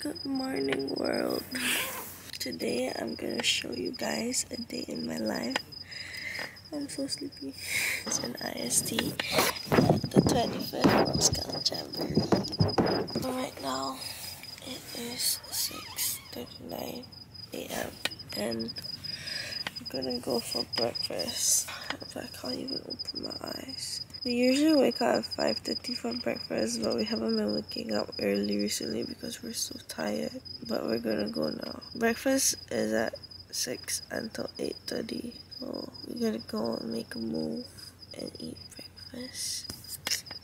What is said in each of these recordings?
Good morning world. Today I'm gonna show you guys a day in my life. I'm so sleepy. It's an IST at the 25th World Scout Jamboree. Right now it is 6.39 a.m. and I'm gonna go for breakfast. I can't even open my eyes. We usually wake up at 5.30 for breakfast, but we haven't been waking up early recently because we're so tired. But we're gonna go now. Breakfast is at 6 until 8.30. So we're gonna go and make a move and eat breakfast.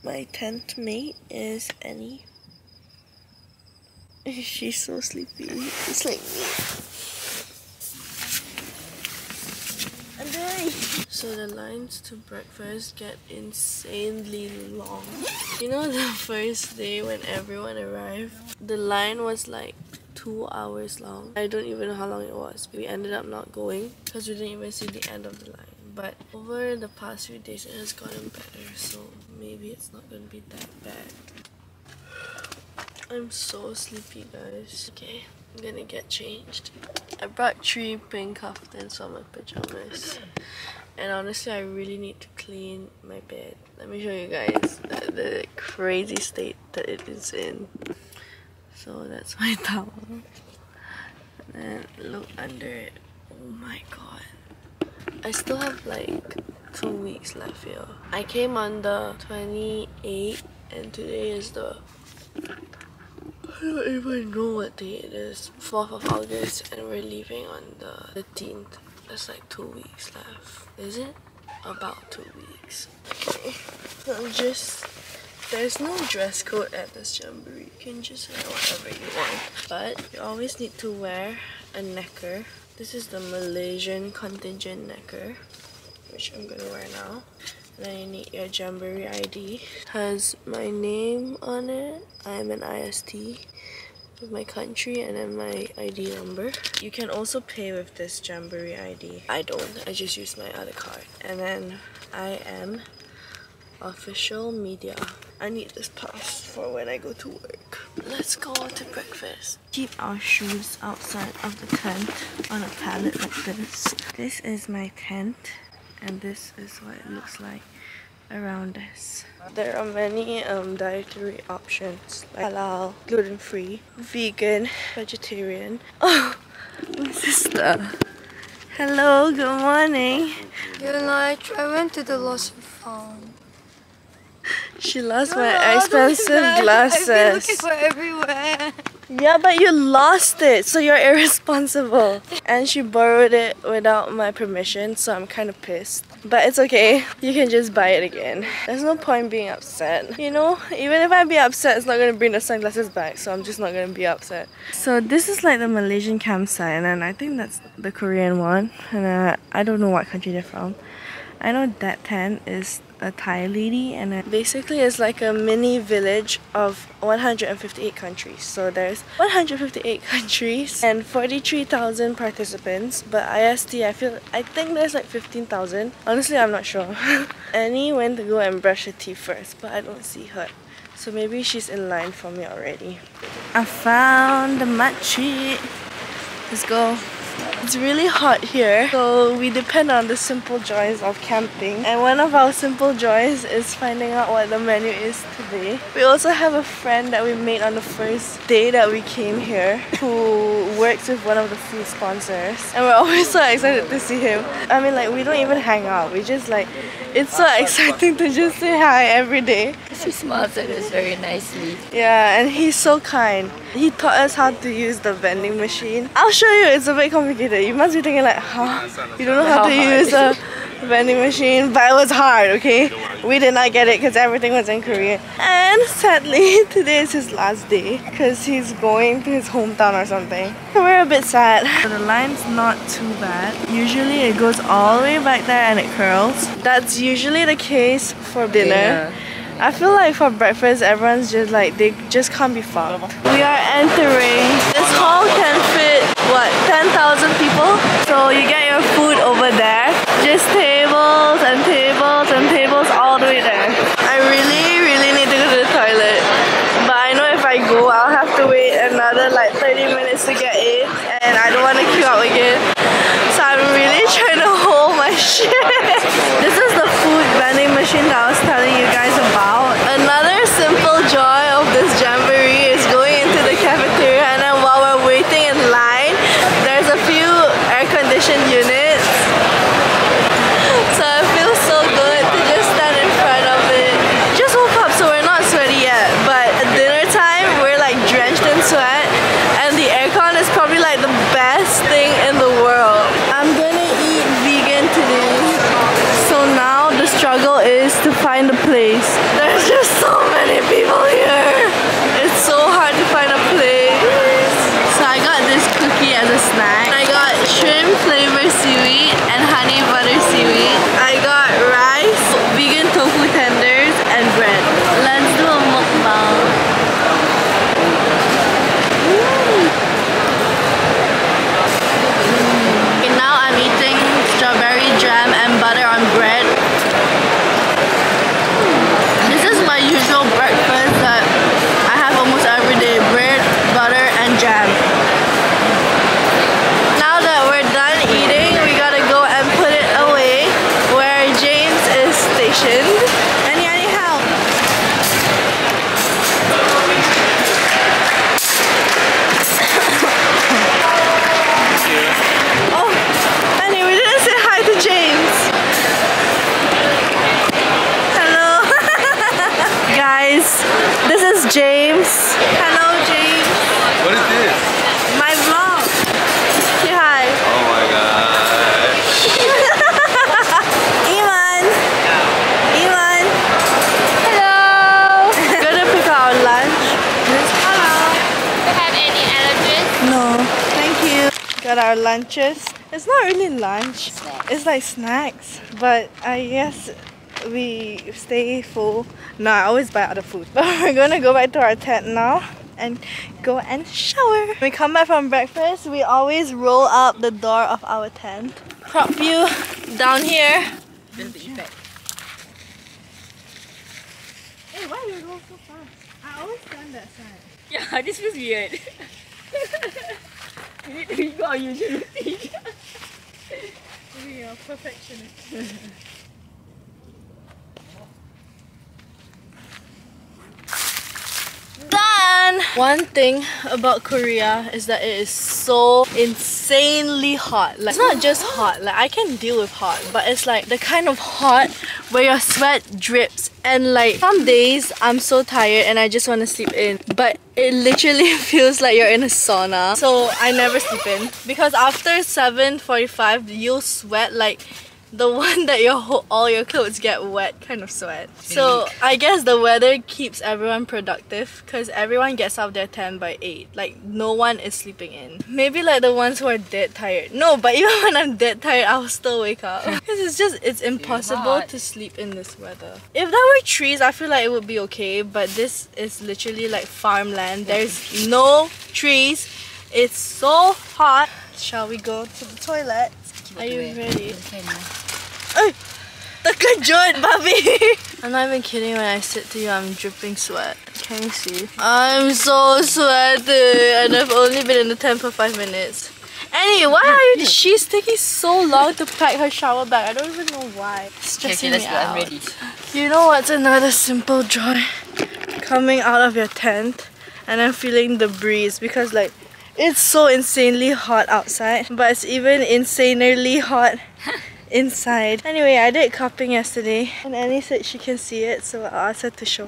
My tent mate is Annie. She's so sleepy. It's like me. So the lines to breakfast get insanely long. You know the first day when everyone arrived? The line was like two hours long. I don't even know how long it was. We ended up not going because we didn't even see the end of the line. But over the past few days it has gotten better so maybe it's not gonna be that bad. I'm so sleepy guys. Okay, I'm gonna get changed. I brought three pink kaftans for my pajamas. And honestly, I really need to clean my bed. Let me show you guys the, the crazy state that it is in. So that's my towel. And then look under it. Oh my god. I still have like two weeks left here. I came on the 28th and today is the I don't even know what day it is. 4th of August and we're leaving on the 13th. There's like two weeks left. Is it? About two weeks. Okay. So just there's no dress code at this jamboree. You can just wear whatever you want. But you always need to wear a necker. This is the Malaysian contingent necker, which I'm gonna wear now. Then you need your jamboree ID. Has my name on it. I'm an IST with my country and then my ID number. You can also pay with this Jamboree ID. I don't, I just use my other card. And then I am official media. I need this pass for when I go to work. Let's go to breakfast. Keep our shoes outside of the tent on a pallet like this. This is my tent and this is what it looks like around us. There are many um, dietary options like halal, gluten-free, vegan, vegetarian. Oh, my sister. Hello, good morning. You know, I, I went to the lost and found. She lost no, my expensive glasses. I've been looking for everywhere. Yeah, but you lost it, so you're irresponsible. and she borrowed it without my permission, so I'm kind of pissed. But it's okay, you can just buy it again. There's no point being upset. You know, even if I be upset, it's not gonna bring the sunglasses back, so I'm just not gonna be upset. So this is like the Malaysian campsite, and then I think that's the Korean one. And uh, I don't know what country they're from. I know that tent is a Thai lady and basically it's like a mini village of 158 countries. So there's 158 countries and 43,000 participants. But IST, I feel I think there's like 15,000. Honestly, I'm not sure. Annie went to go and brush her teeth first, but I don't see her. So maybe she's in line for me already. I found the matchi. Let's go. It's really hot here, so we depend on the simple joys of camping. And one of our simple joys is finding out what the menu is today. We also have a friend that we made on the first day that we came here who works with one of the food sponsors. And we're always so excited to see him. I mean like we don't even hang out, we just like it's so exciting to just say hi every day. He smiles at us very nicely. Yeah, and he's so kind. He taught us how to use the vending machine. I'll show you, it's a bit complicated. You must be thinking like, huh? You don't know how to use a vending machine, but it was hard, okay? We did not get it because everything was in Korean. And sadly, today is his last day because he's going to his hometown or something. We're a bit sad. The line's not too bad. Usually it goes all the way back there and it curls. That's usually the case for dinner. I feel like for breakfast, everyone's just like, they just can't be fucked. We are entering. This hall can fit, what, 10,000 people? So you get your food over there. Just tables and tables and tables all the way there. I really, really need to go to the toilet. But I know if I go, I'll have to wait another like 30 minutes to get in and I don't want to queue up again. So I'm really trying to hold my shit. Got our lunches. It's not really lunch. It's like snacks. But I guess we stay full. No, I always buy other food. But we're gonna go back to our tent now and go and shower. When we come back from breakfast, we always roll up the door of our tent. Prop view down here. That's the effect. Hey, why you go so fast? I always stand that side. Yeah, this feels weird. we need to go our usual routine. We are perfectionists. Done! One thing about Korea is that it is so insanely hot. Like, it's not just hot, like, I can deal with hot, but it's like the kind of hot where your sweat drips. And like, some days I'm so tired and I just want to sleep in, but it literally feels like you're in a sauna. So I never sleep in because after 7:45, you'll sweat like the one that your whole, all your clothes get wet kind of sweat. So I guess the weather keeps everyone productive because everyone gets out of their tent by 8. Like no one is sleeping in. Maybe like the ones who are dead tired. No, but even when I'm dead tired, I'll still wake up. Because it's just, it's impossible to sleep in this weather. If there were trees, I feel like it would be okay. But this is literally like farmland. There's no trees. It's so hot. Shall we go to the toilet? Are you ready? Oh, Ay! Terkejut, babi! I'm not even kidding when I said to you I'm dripping sweat. Can you see? I'm so sweaty and I've only been in the tent for 5 minutes. Annie, why are you, she's taking so long to pack her shower bag? I don't even know why. It's Okay, stressing okay, let's me out. I'm ready. You know what's another simple joy? Coming out of your tent and then feeling the breeze because like it's so insanely hot outside, but it's even insanely hot inside. Anyway, I did cupping yesterday and Annie said she can see it, so I'll ask her to show.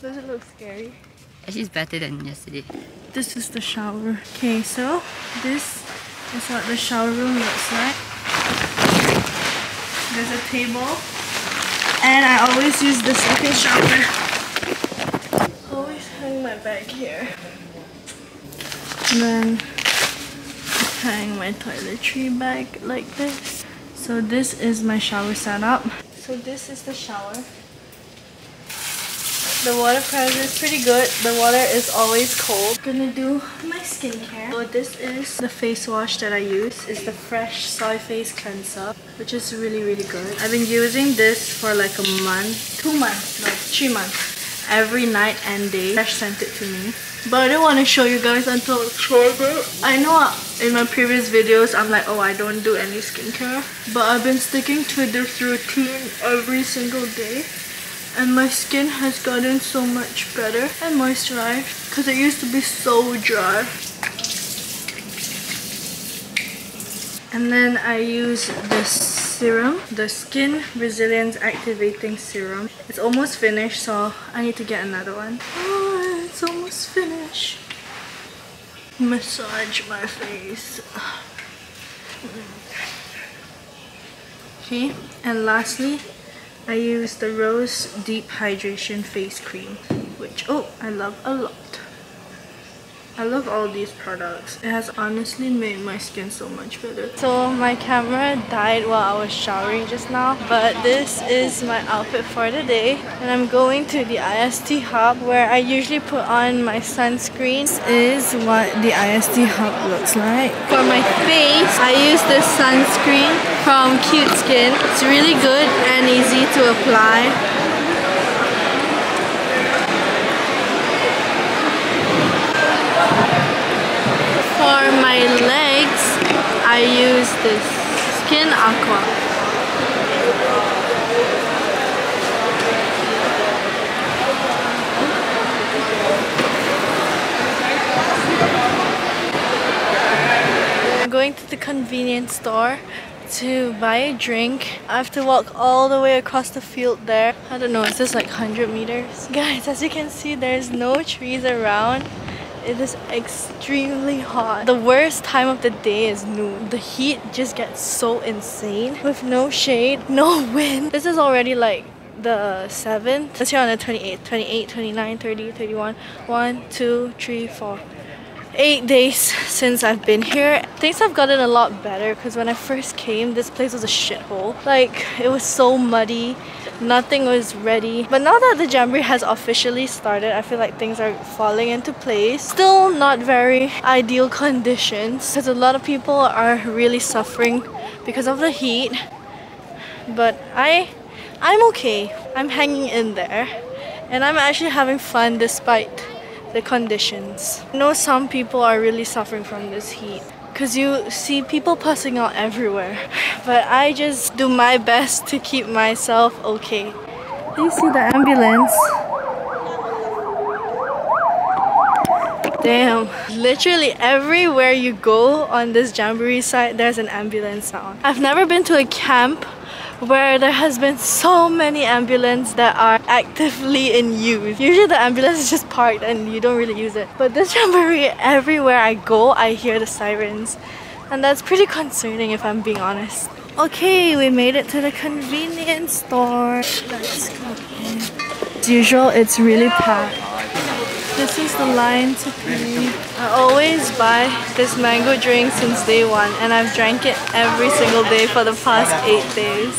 Does it look scary? Actually, it's better than yesterday. This is the shower. Okay, so this is what the shower room looks like. There's a table. And I always use the second shower. Always hang my bag here. And then hang my toiletry bag like this. So this is my shower setup. So this is the shower. The water pressure is pretty good. The water is always cold. I'm Gonna do my skincare. So this is the face wash that I use. It's the Fresh Soy Face Cleanser, which is really really good. I've been using this for like a month, two months, no, three months. Every night and day. Fresh sent it to me. But I didn't want to show you guys until I tried. I know in my previous videos I'm like, oh I don't do any skincare. But I've been sticking to this routine every single day. And my skin has gotten so much better and moisturized because it used to be so dry. And then I use this serum, the Skin Resilience Activating Serum. It's almost finished, so I need to get another one. Oh, it's almost finished. Massage my face. Okay, and lastly, I use the Rose Deep Hydration Face Cream, which, oh, I love a lot. I love all these products. It has honestly made my skin so much better. So my camera died while I was showering just now, but this is my outfit for the day. And I'm going to the IST hub where I usually put on my sunscreen. This is what the IST hub looks like. For my face, I use this sunscreen from Cute Skin. It's really good and easy to apply. For my legs, I use this Skin Aqua. I'm going to the convenience store to buy a drink. I have to walk all the way across the field there. I don't know, it's just like 100 meters. Guys, as you can see, there's no trees around. It is extremely hot. The worst time of the day is noon. The heat just gets so insane with no shade, no wind. This is already like the 7th. Let's here on the 28th, 28, 29, 30, 31. 1, 2, 3, 4 eight days since I've been here. Things have gotten a lot better because when I first came, this place was a shithole. Like, it was so muddy, nothing was ready. But now that the Jamboree has officially started, I feel like things are falling into place. Still not very ideal conditions because a lot of people are really suffering because of the heat. But I, I'm okay. I'm hanging in there. And I'm actually having fun despite the conditions. I know some people are really suffering from this heat because you see people passing out everywhere. But I just do my best to keep myself okay. Do you see the ambulance? Damn. Literally everywhere you go on this Jamboree site, there's an ambulance now. I've never been to a camp where there has been so many ambulances that are actively in use. Usually the ambulance is just parked and you don't really use it. But this Jamboree, everywhere I go, I hear the sirens. And that's pretty concerning if I'm being honest. Okay, we made it to the convenience store. Let's go in. As usual, it's really packed. This is the line to pay. I always buy this mango drink since day one and I've drank it every single day for the past 8 days.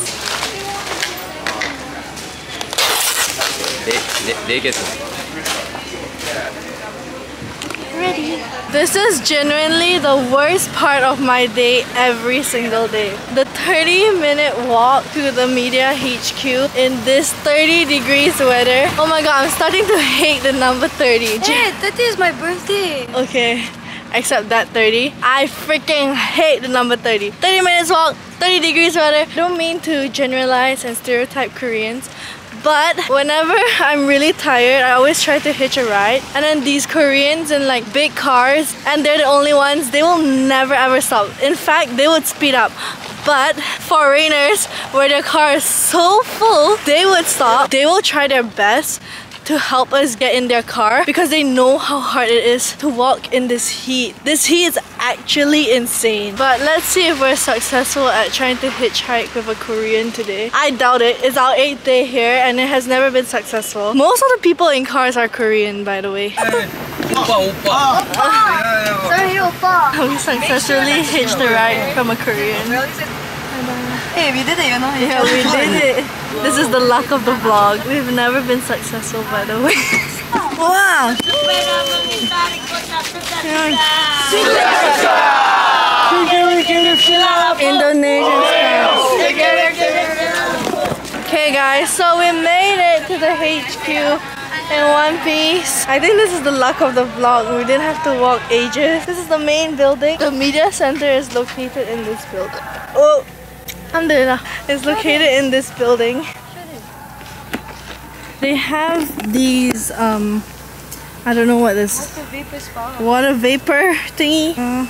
Ready. This is genuinely the worst part of my day every single day. The 30 minute walk to the media HQ in this 30 degrees weather. Oh my god, I'm starting to hate the number 30. Hey, 30 is my birthday. Okay, except that 30. I freaking hate the number 30. 30 minutes walk, 30 degrees weather. Don't mean to generalize and stereotype Koreans, but whenever I'm really tired, I always try to hitch a ride. And then these Koreans in like big cars, and they're the only ones, they will never ever stop. In fact, they would speed up. But foreigners, where their car is so full, they would stop. They will try their best to help us get in their car because they know how hard it is to walk in this heat. This heat is actually insane. But let's see if we're successful at trying to hitchhike with a Korean today. I doubt it. It's our 8th day here and it has never been successful. Most of the people in cars are Korean by the way. Oppa, oppa. Oppa. Sorry, oppa. We successfully hitched a ride from a Korean. Hey, we did it, you know. Yeah, we did it. This is the luck of the vlog. We've never been successful by the way. wow! Indonesian style. Okay guys, so we made it to the HQ in one piece. I think this is the luck of the vlog. We didn't have to walk ages. This is the main building. The media center is located in this building. Oh, alhamdulillah. It's located in this building. They have these, um, I don't know what this water vapor thingy. Uh,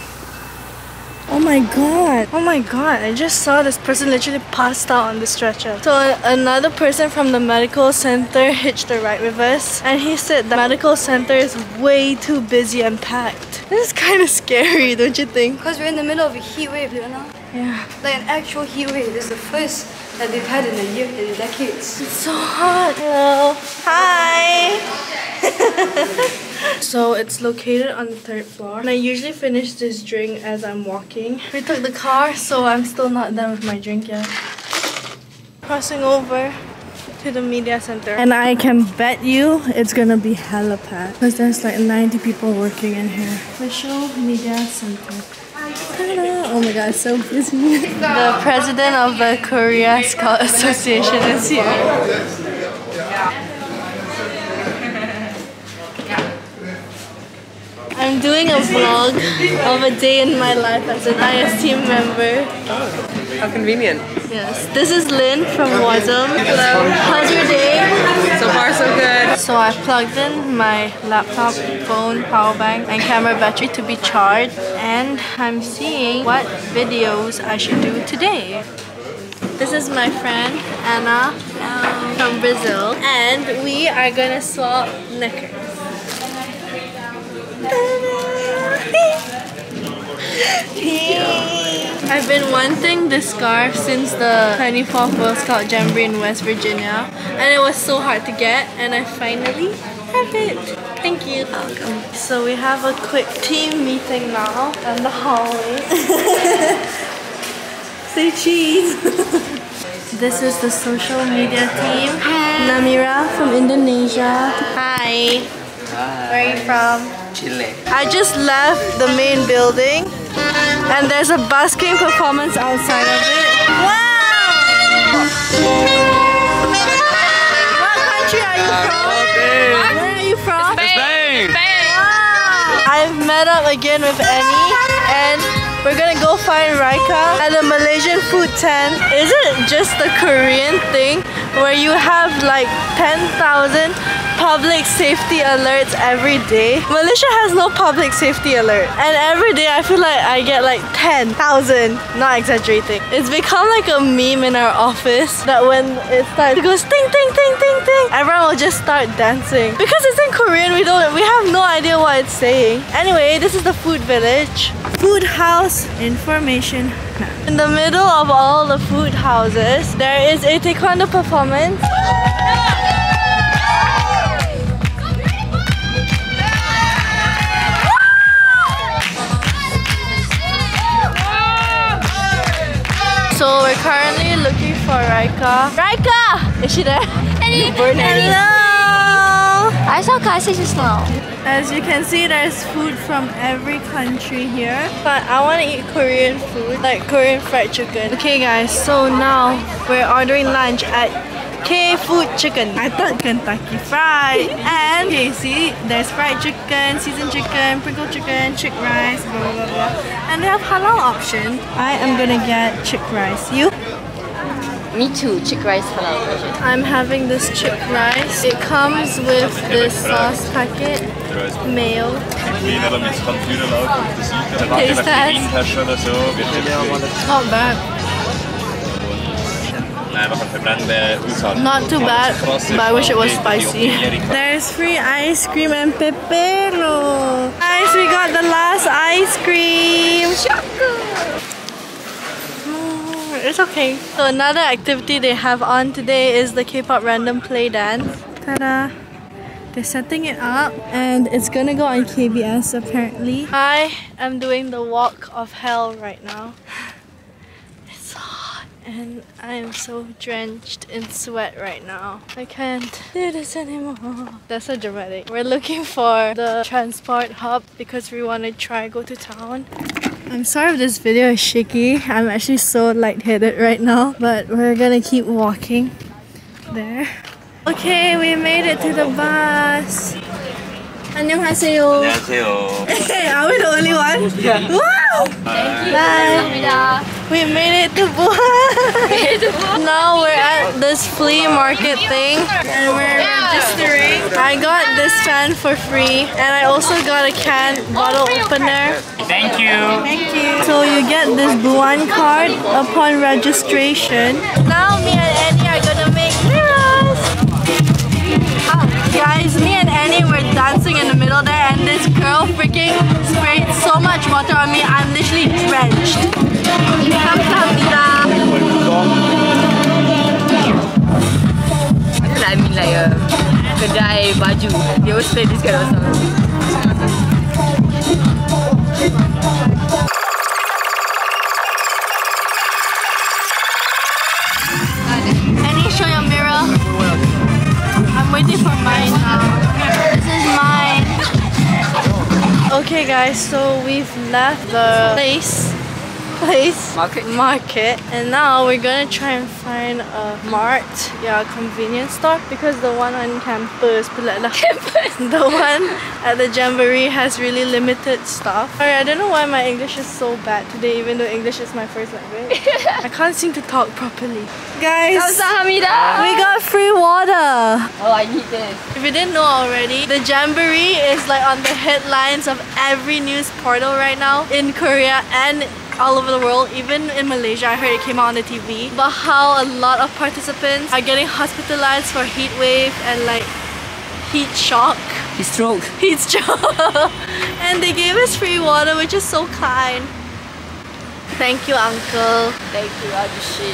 Oh my god. Oh my god. I just saw this person literally passed out on the stretcher. So another person from the medical center hitched a ride with us and he said the medical center is way too busy and packed. This is kind of scary, don't you think? Because we're in the middle of a heat wave, you know? Yeah. Like an actual heat wave. This is the first that they've had in a year, in decades. It's so hot. Hello. Hi. so it's located on the third floor. And I usually finish this drink as I'm walking. We took the car, so I'm still not done with my drink yet. Crossing over to the media center. And I can bet you it's gonna be hella packed. Because there's like 90 people working in here. Official media center. Oh my god, so busy. the president of the Korea Scout Association is here. I'm doing a vlog of a day in my life as an IS team member. How convenient. Yes, this is Lynn from WOSM. Hello. How's your day? So far, so good. So I plugged in my laptop, phone, power bank, and camera battery to be charged, and I'm seeing what videos I should do today. This is my friend Anna um, from Brazil, and we are gonna swap knickers. I've been wanting this scarf since the 24th World Scout Jamboree in West Virginia and it was so hard to get and I finally have it. Thank you. Welcome. So we have a quick team meeting now in the hallway. Say cheese. this is the social media team. Namira from Indonesia. Hi. Where are you from? Chile. I just left the main building and there's a busking performance outside of it. Wow! What country are you from? Where are you from? Spain! Wow! I've met up again with Annie and we're gonna go find Raika at the Malaysian food tent. Is it just the Korean thing where you have like 10,000 public safety alerts every day? Malaysia has no public safety alert and every day I feel like I get like 10,000, not exaggerating. It's become like a meme in our office that when it starts, it goes ting ting ting ting ting. Everyone will just start dancing. Because it's in Korean, we don't, we have no idea what it's saying. Anyway, this is the food village. Food house information. In the middle of all the food houses, there is a taekwondo performance. So we're currently looking for Raika. Raika! Is she there? I saw Cassie just now. As you can see, there's food from every country here. But I want to eat Korean food, like Korean fried chicken. Okay guys, so now we're ordering lunch at K Food Chicken. I thought Kentucky Fried. And okay, see, there's fried chicken, seasoned chicken, prickle chicken, chick rice, blah blah blah blah. And they have halal option. I am gonna get chick rice. You? Me too, chick rice halal version. I'm having this chick rice. It comes with this sauce packet, mayo. Wien oder mit Kampfhühnerlauf und das sieht man. Warte Taste test. Urintasche oder so. Wird It's not bad. Nein, einfach ein. Not too bad, but I wish it was spicy. There's free ice cream and pepero. Guys, we got the last ice cream. Mm, It's okay. So another activity they have on today is the K-pop random play dance. Ta-da! They're setting it up and it's gonna go on KBS apparently. I am doing the walk of hell right now It's hot and I am so drenched in sweat right now. I can't do this anymore. That's so dramatic. We're looking for the transport hub because we want to try go to town. I'm sorry if this video is shaky. I'm actually so lightheaded right now, but we're gonna keep walking there. Okay, we made it to the bus. 안녕하세요. 안녕하세요. Hey, are we the only one? Wow! Bye. We made it to Buan. now we're at this flea market thing and we're registering. I got this fan for free and I also got a can bottle opener. Thank you. Thank you. So you get this Buan card upon registration. Now me and Annie are gonna make mirrors. Ah, guys, me and Annie were dancing in the middle there and this girl freaking sprayed so much water on me. I'm literally drenched. Kedai baju. Play this kind of song. Any show your mirror? I'm waiting for mine now. This is mine. Okay guys, so we've left the place place. Market. Market. And now we're gonna try and find a mart, yeah, convenience store because the one on campus, campus. the one at the Jamboree has really limited stuff. Sorry, I don't know why my English is so bad today even though English is my first language. I can't seem to talk properly. Guys, we got free water. Oh, I need this. If you didn't know already, the Jamboree is like on the headlines of every news portal right now in Korea and all over the world, even in Malaysia. I heard it came out on the TV. But how a lot of participants are getting hospitalized for heat wave and like heat shock. He stroke. Heat stroke. and they gave us free water, which is so kind. Thank you, uncle. Thank you, Ajushi.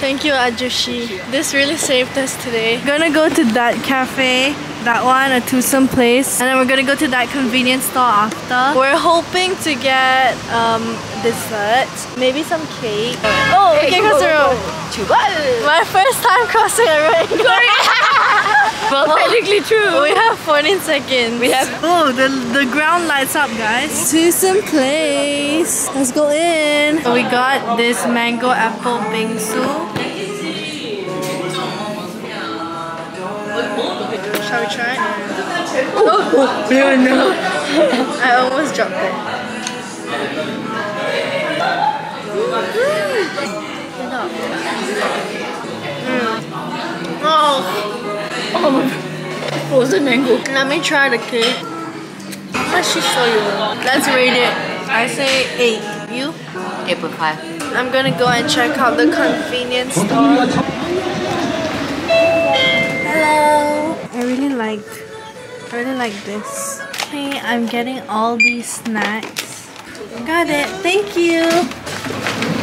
Thank you, Ajushi. This really saved us today. Gonna go to that cafe, that one, a twosome place, and then we're gonna go to that convenience store after. We're hoping to get um, dessert, maybe some cake. Oh, we Hey, can cross the road. My first time crossing a road. Well, technically true. We have 14 seconds. We have- Oh, the the ground lights up, guys. Twosome place. Let's go in. We got this mango apple bingsu. Oh, no. I almost dropped it. Mm. Oh. Frozen mango. Let me try the cake. How much she show you? Let's rate it. I say 8. You? 8.5. I'm gonna go and check out the convenience store. Hello. I really like I really like this. Okay, I'm getting all these snacks. Got it. Thank you.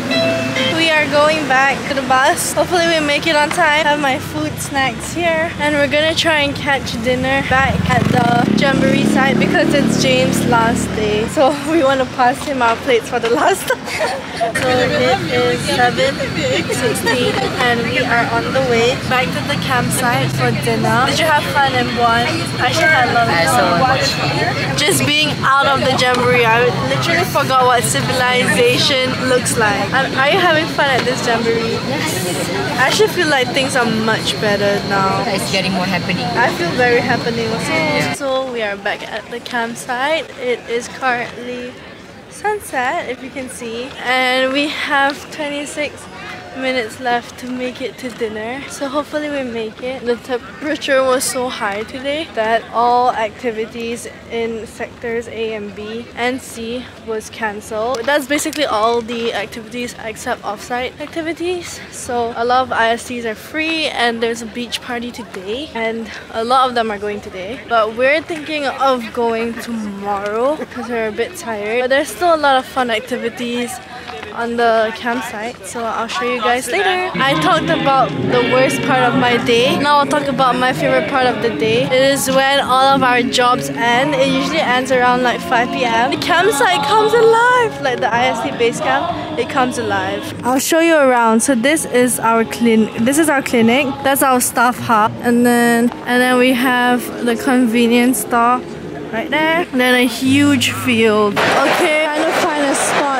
We are going back to the bus. Hopefully we make it on time. Have my food snacks here. And we're gonna try and catch dinner back at the Jamboree site because it's James' last day. So we want to pass him our plates for the last time. so it is 7.16 and we are on the way back to the campsite for dinner. Did you have fun in? I should have a lot of I fun. so much. Just being out of the Jamboree, I literally forgot what civilization looks like. And are you having fun at this Jamboree? Yes. I actually feel like things are much better now. It's getting more happening. I feel very happening also. So we are back at the campsite. It is currently sunset, if you can see. And we have 26 minutes left to make it to dinner. So hopefully we make it. The temperature was so high today that all activities in sectors A and B and C was cancelled. That's basically all the activities except offsite activities. So a lot of ISTs are free and there's a beach party today and a lot of them are going today. But we're thinking of going tomorrow because we're a bit tired. But there's still a lot of fun activities on the campsite so I'll show you guys later. I talked about the worst part of my day. Now I'll talk about my favorite part of the day. It is when all of our jobs end. It usually ends around like 5 p.m. The campsite comes alive! Like the IST base camp, it comes alive. I'll show you around. So this is our clinic. This is our clinic. That's our staff hub. And then and then we have the convenience store right there. And then a huge field. Okay, I trying to find a spot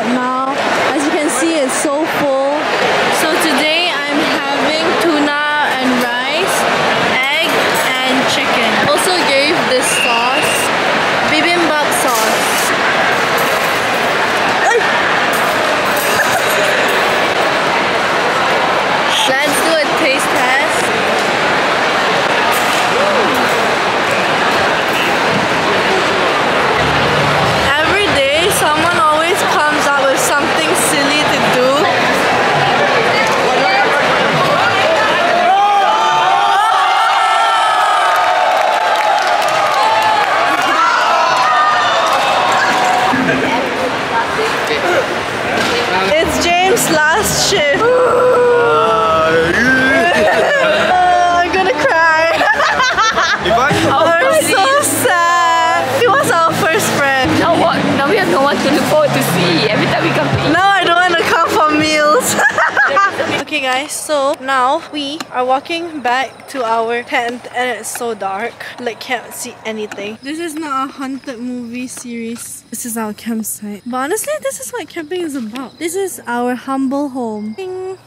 last shift. so now we are walking back to our tent and it's so dark. Like can't see anything. This is not a haunted movie series. This is our campsite. But honestly, this is what camping is about. This is our humble home. Ding.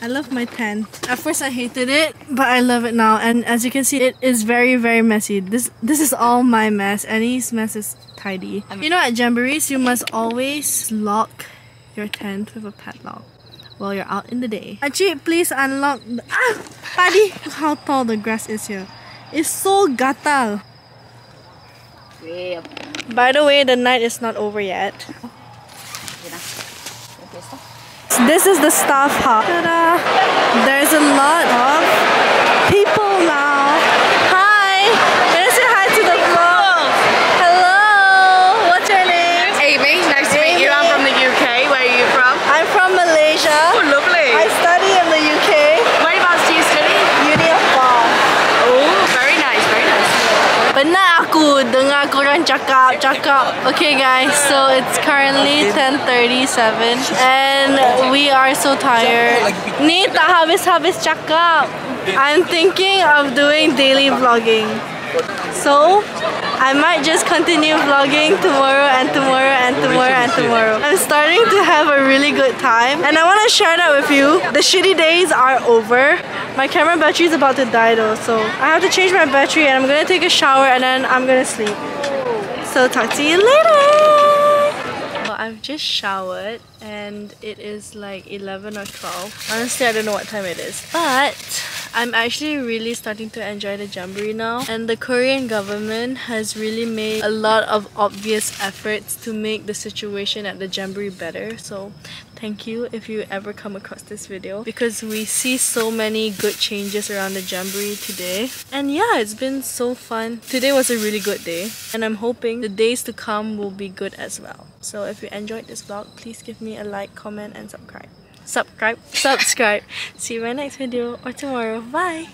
I love my tent. At first I hated it, but I love it now. And as you can see, it is very, very messy. This this is all my mess. Annie's mess is tidy. You know at Jamborees, you must always lock your tent with a padlock while you're out in the day. Achie, please unlock the- Ah! Paddy! Look how tall the grass is here. It's so gatal. By the way, the night is not over yet. This is the staff hub. Ta-da! There's a lot of people now. Hi! Can I say hi to the vlog? Hello! What's your name? Amy, nice to meet you. I'm from the UK. Where are you from? I'm from Malaysia. Oh, lovely. I study in the UK. Whereabouts do you study? Uni of Law. Oh, very nice, very nice. Penat aku cakap cakap. Okay guys, so it's currently 10:37 and we are so tired. Ni tak habis-habis cakap. I'm thinking of doing daily vlogging. So, I might just continue vlogging tomorrow and tomorrow and tomorrow and tomorrow. I'm starting to have a really good time and I want to share that with you. The shitty days are over. My camera battery is about to die though, so I have to change my battery and I'm gonna take a shower and then I'm gonna sleep. So talk to you later! Well, I've just showered and it is like 11 or 12. Honestly, I don't know what time it is. But I'm actually really starting to enjoy the Jamboree now. And the Korean government has really made a lot of obvious efforts to make the situation at the Jamboree better. So thank you if you ever come across this video because we see so many good changes around the Jamboree today. And yeah, it's been so fun. Today was a really good day and I'm hoping the days to come will be good as well. So if you enjoyed this vlog, please give me a like, comment and subscribe. Subscribe, subscribe. See you in my next video or tomorrow. Bye!